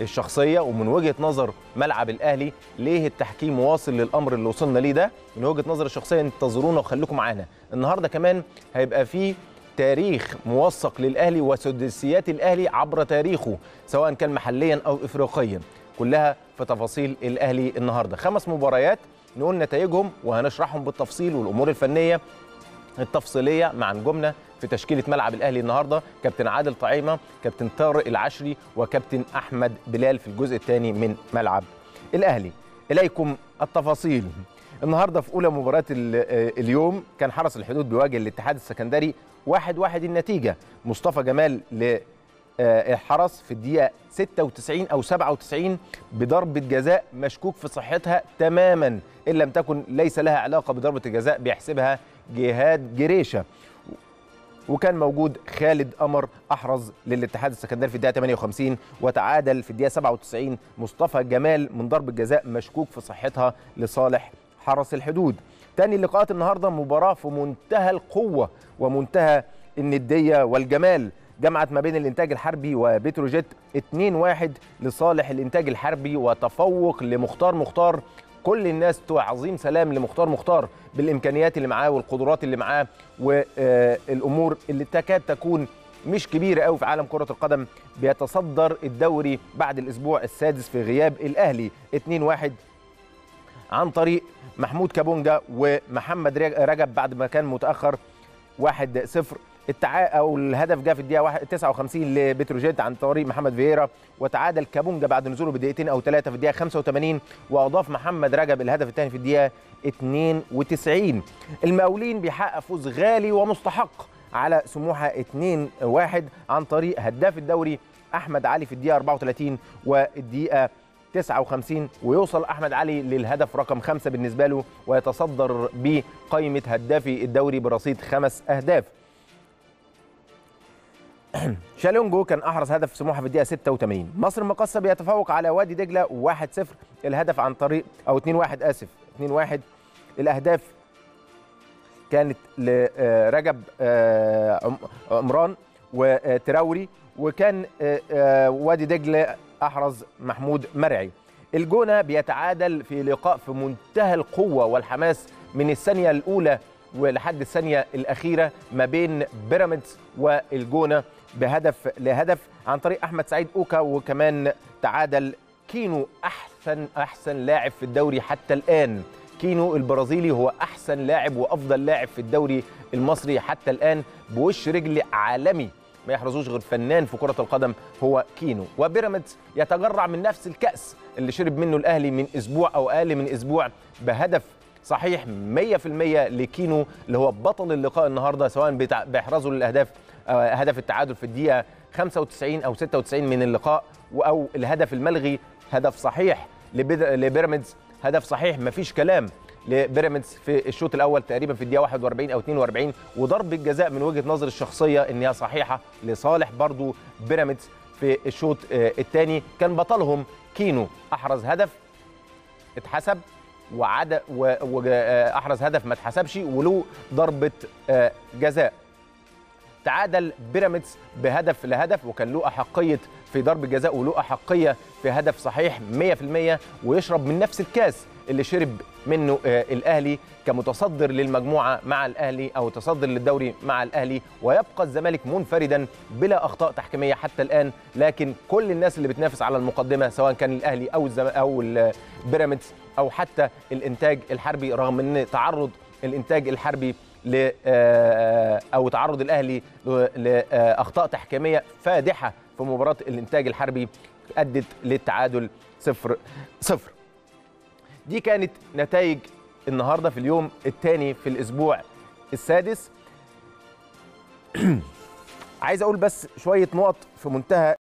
الشخصية ومن وجهة نظر ملعب الأهلي ليه التحكيم واصل للأمر اللي وصلنا ليه ده؟ من وجهة نظر الشخصية انتظرونا وخليكم معانا. النهارده كمان هيبقى فيه تاريخ موثق للأهلي وسداسيات الأهلي عبر تاريخه سواء كان محليا أو افريقيا. كلها في تفاصيل الأهلي النهارده. خمس مباريات نقول نتائجهم وهنشرحهم بالتفصيل والأمور الفنية التفصيلية مع نجومنا في تشكيلة ملعب الأهلي النهارده كابتن عادل طعيمة كابتن طارق العشري وكابتن أحمد بلال في الجزء الثاني من ملعب الأهلي. إليكم التفاصيل. النهارده في أولى مباريات اليوم كان حرس الحدود بيواجه الاتحاد السكندري واحد واحد النتيجة. مصطفى جمال للحرس في الدقيقة 96 أو 97 بضربة جزاء مشكوك في صحتها تماما إن لم تكن ليس لها علاقة بضربة الجزاء بيحسبها جهاد جريشة. وكان موجود خالد قمر أحرز للاتحاد السكندري في الدقيقة 58 وتعادل في الدقيقة 97 مصطفى جمال من ضربة جزاء مشكوك في صحتها لصالح حرس الحدود. تاني لقاءات النهارده مباراة في منتهى القوة ومنتهى الندية والجمال. جمعت ما بين الإنتاج الحربي وبتروجيت 2-1 لصالح الإنتاج الحربي وتفوق لمختار مختار كل الناس عظيم سلام لمختار مختار بالإمكانيات اللي معاه والقدرات اللي معاه والأمور اللي تكاد تكون مش كبيرة قوي في عالم كرة القدم بيتصدر الدوري بعد الأسبوع السادس في غياب الأهلي 2-1 عن طريق محمود كابونجا ومحمد رجب بعد ما كان متأخر 1-0 التعا أو الهدف جاء في الدقيقة 59 لبتروجيت عن طريق محمد فييرا وتعادل كابونجا بعد نزوله بدقيقتين أو ثلاثة في الدقيقة 85 وأضاف محمد رجب الهدف الثاني في الدقيقة 92 المقاولين بيحقق فوز غالي ومستحق على سموحة 2-1 عن طريق هداف الدوري أحمد علي في الدقيقة 34 والدقيقة 59 ويوصل أحمد علي للهدف رقم خمسة بالنسبة له ويتصدر بقائمة هدافي الدوري برصيد خمس أهداف. شالونجو كان أحرز هدف سموحة في الدقيقة 86 مصر المقصه بيتفوق على وادي دجلة 1-0 الهدف عن طريق أو 2-1 آسف. 2-1 الأهداف كانت لرجب عمران وتراوري. وكان وادي دجلة أحرز محمود مرعي. الجونة بيتعادل في لقاء في منتهى القوة والحماس من الثانية الأولى ولحد الثانية الأخيرة ما بين بيراميدز والجونة. بهدف لهدف عن طريق أحمد سعيد أوكا وكمان تعادل كينو أحسن أحسن لاعب في الدوري حتى الآن. كينو البرازيلي هو أحسن لاعب وأفضل لاعب في الدوري المصري حتى الآن بوش رجل عالمي. ما يحرزوش غير فنان في كرة القدم هو كينو. وبيراميدز يتجرع من نفس الكأس اللي شرب منه الأهلي من أسبوع أو أقل من أسبوع بهدف صحيح 100% لكينو اللي هو بطل اللقاء النهارده سواء بيحرزوا للأهداف هدف التعادل في الدقيقة 95 أو 96 من اللقاء أو الهدف الملغي هدف صحيح لبيراميدز هدف صحيح مفيش كلام لبيراميدز في الشوط الأول تقريبا في الدقيقة 41 أو 42 وضربه جزاء من وجهة نظر الشخصية إنها صحيحة لصالح برضو بيراميدز في الشوط الثاني. كان بطلهم كينو أحرز هدف اتحسب وعد واحرز هدف ما اتحسبش وله ضربة جزاء. تعادل بيراميدز بهدف لهدف وكان له احقيه في ضرب جزاء وله احقيه في هدف صحيح 100% ويشرب من نفس الكاس اللي شرب منه الأهلي كمتصدر للمجموعة مع الأهلي أو تصدر للدوري مع الأهلي ويبقى الزمالك منفردا بلا أخطاء تحكيمية حتى الآن لكن كل الناس اللي بتنافس على المقدمة سواء كان الأهلي أو. أو بيراميدز أو حتى الإنتاج الحربي رغم إن تعرض الإنتاج الحربي ل أو تعرض الأهلي لاخطاء تحكيمية فادحة في مباراة الإنتاج الحربي أدت للتعادل 0 0 دي كانت نتائج النهارده في اليوم الثاني في الأسبوع السادس. عايز أقول بس شوية نقط في منتهى